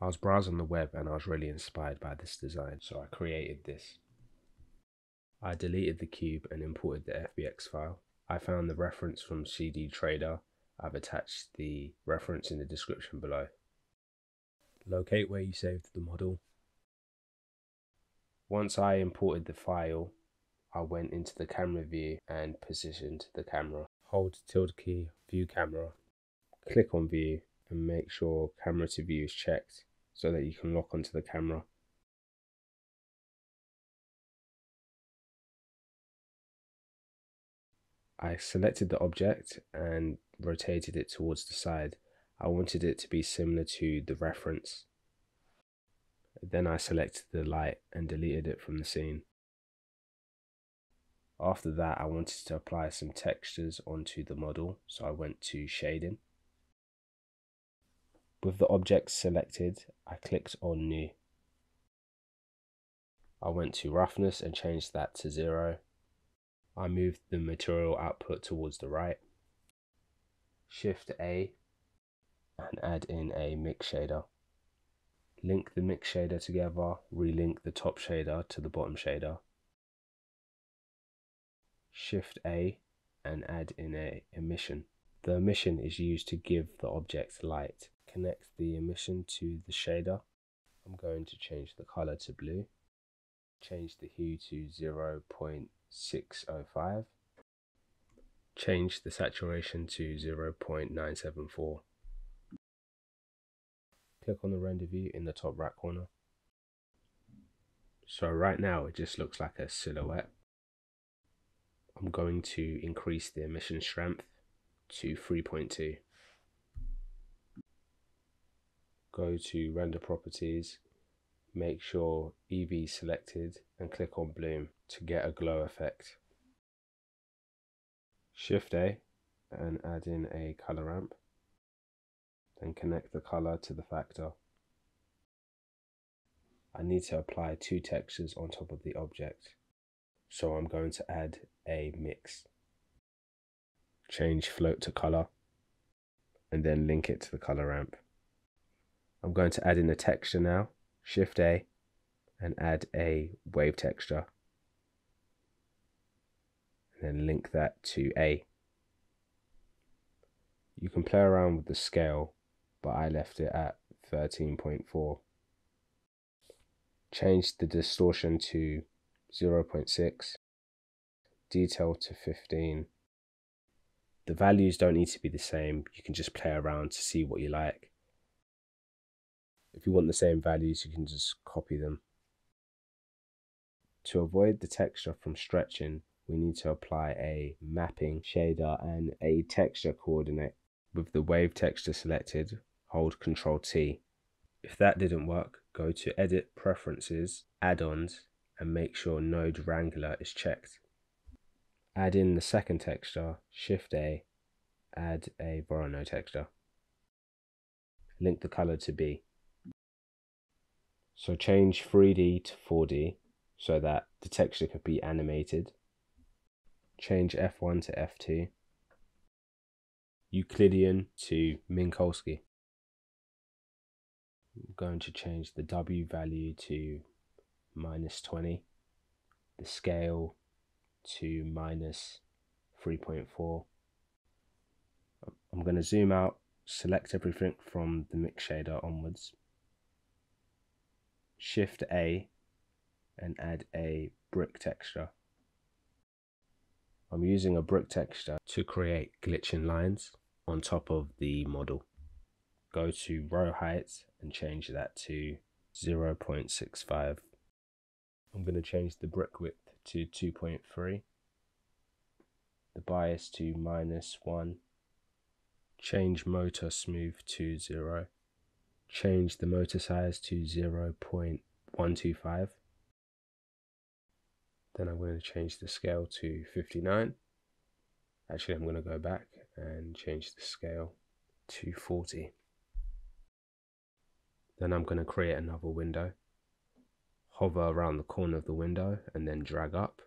I was browsing the web and I was really inspired by this design, so I created this. I deleted the cube and imported the FBX file. I found the reference from CGTrader. I've attached the reference in the description below. Locate where you saved the model. Once I imported the file, I went into the camera view and positioned the camera. Hold tilde key, view camera, click on view and make sure camera to view is checked so that you can lock onto the camera. I selected the object and rotated it towards the side. I wanted it to be similar to the reference. Then I selected the light and deleted it from the scene. After that, I wanted to apply some textures onto the model, so I went to shading. With the object selected, I clicked on new. I went to roughness and changed that to zero. I moved the material output towards the right. Shift A and add in a mix shader. Link the mix shader together, relink the top shader to the bottom shader. Shift A and add in a emission. The emission is used to give the object light. Connect the emission to the shader. I'm going to change the color to blue. Change the hue to 0.605. Change the saturation to 0.974. Click on the render view in the top right corner. So right now it just looks like a silhouette. I'm going to increase the emission strength to 3.2. Go to render properties, make sure Eevee selected and click on bloom to get a glow effect. Shift A and add in a color ramp. Then connect the color to the factor. I need to apply two textures on top of the object. So I'm going to add a mix. Change float to color and then link it to the color ramp. I'm going to add in a texture now, Shift A, and add a wave texture. And then link that to A. You can play around with the scale, but I left it at 13.4. Change the distortion to 0.6, detail to 15. The values don't need to be the same, you can just play around to see what you like. If you want the same values, you can just copy them. To avoid the texture from stretching, we need to apply a mapping shader and a texture coordinate. With the wave texture selected, hold Ctrl T. If that didn't work, go to Edit Preferences, Add-ons, and make sure Node Wrangler is checked. Add in the second texture, Shift A, add a Voronoi texture. Link the color to B. So change 3D to 4D so that the texture could be animated. Change F1 to F2. Euclidean to Minkowski. I'm going to change the W value to minus 20, the scale to minus 3.4. I'm going to zoom out, select everything from the mix shader onwards, shift A and add a brick texture. I'm using a brick texture to create glitching lines on top of the model. Go to row height and change that to 0.65 I'm going to change the brick width to 2.3, the bias to minus 1, change mortar smooth to 0, change the mortar size to 0.125, then I'm going to change the scale to 59. Actually, I'm going to go back and change the scale to 40. Then I'm going to create another window hover around the corner of the window and then drag up.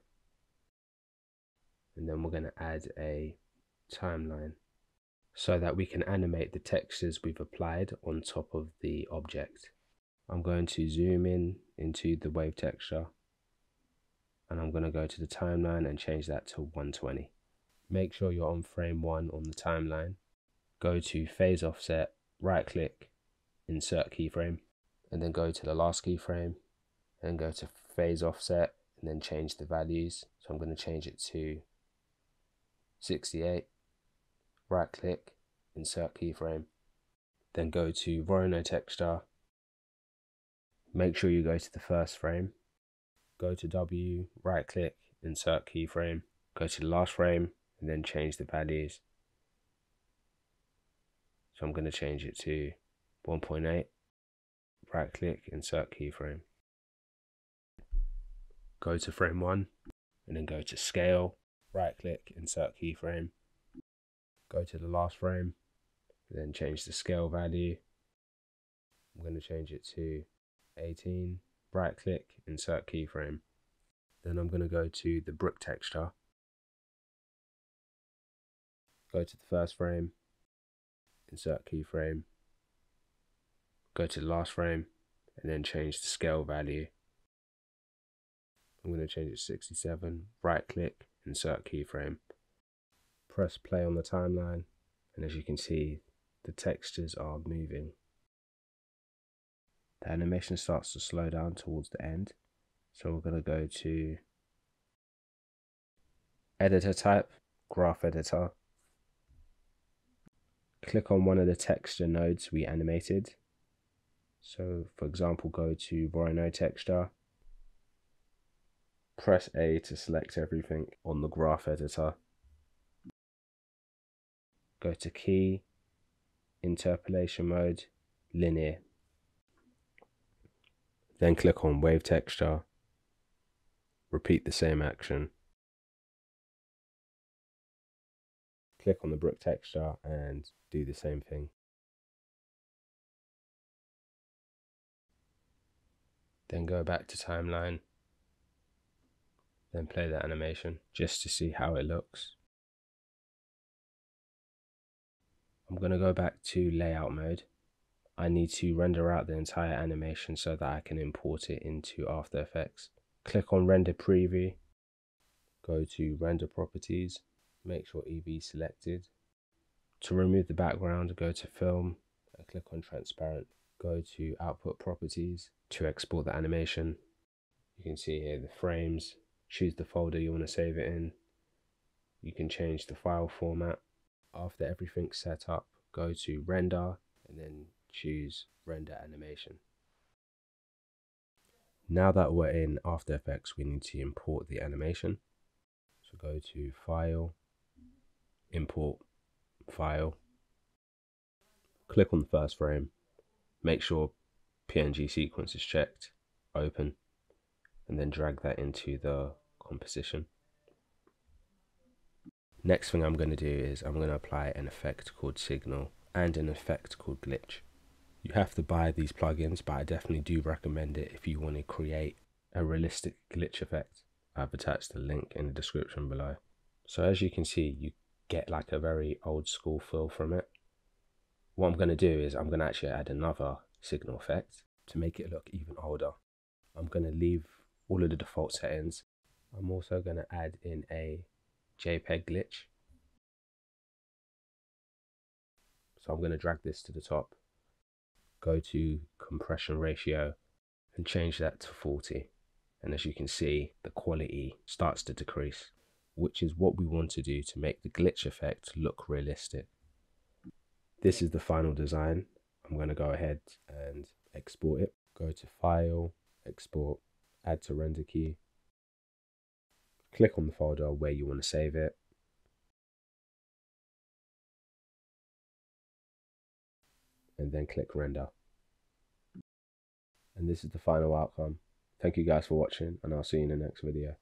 And then we're going to add a timeline so that we can animate the textures we've applied on top of the object. I'm going to zoom in into the wave texture and I'm going to go to the timeline and change that to 120. Make sure you're on frame 1 on the timeline. Go to phase offset, right click, insert keyframe, and then go to the last keyframe and go to phase offset and then change the values. So I'm going to change it to 68, right click, insert keyframe, then go to Voronoi texture. Make sure you go to the first frame, go to W, right click, insert keyframe, go to the last frame, and then change the values. So I'm going to change it to 1.8, right click, insert keyframe. Go to frame 1, and then go to scale, right click, insert keyframe. Go to the last frame, then change the scale value. I'm going to change it to 18, right click, insert keyframe. Then I'm going to go to the brick texture. Go to the first frame, insert keyframe. Go to the last frame and then change the scale value. I'm going to change it to 67, right click, insert keyframe. Press play on the timeline and as you can see the textures are moving. The animation starts to slow down towards the end. So we're going to go to editor type, graph editor. Click on one of the texture nodes we animated. So for example, go to Voronoi texture. Press A to select everything on the graph editor. Go to key, interpolation mode, linear. Then click on wave texture. Repeat the same action. Click on the brick texture and do the same thing. Then go back to timeline. Then play the animation just to see how it looks. I'm going to go back to layout mode. I need to render out the entire animation so that I can import it into After Effects. Click on render preview, go to render properties, make sure Eevee is selected. To remove the background, go to film and click on transparent. Go to output properties to export the animation. You can see here the frames, choose the folder you want to save it in. You can change the file format after everything's set up, go to render and then choose render animation. Now that we're in After Effects, we need to import the animation. So go to File, Import, File, click on the first frame, make sure PNG sequence is checked, open, and then drag that into the composition. Next thing I'm going to do is I'm going to apply an effect called signal and an effect called glitch. You have to buy these plugins, but I definitely do recommend it if you want to create a realistic glitch effect. I've attached the link in the description below. So as you can see, you get like a very old school feel from it. What I'm going to do is I'm going to actually add another signal effect to make it look even older. I'm going to leave all of the default settings. I'm also going to add in a JPEG glitch. So I'm going to drag this to the top, go to compression ratio and change that to 40. And as you can see, the quality starts to decrease, which is what we want to do to make the glitch effect look realistic. This is the final design. I'm going to go ahead and export it. Go to File, Export, Add to Render Queue click on the folder where you want to save it. And then click render. And this is the final outcome. Thank you guys for watching and I'll see you in the next video.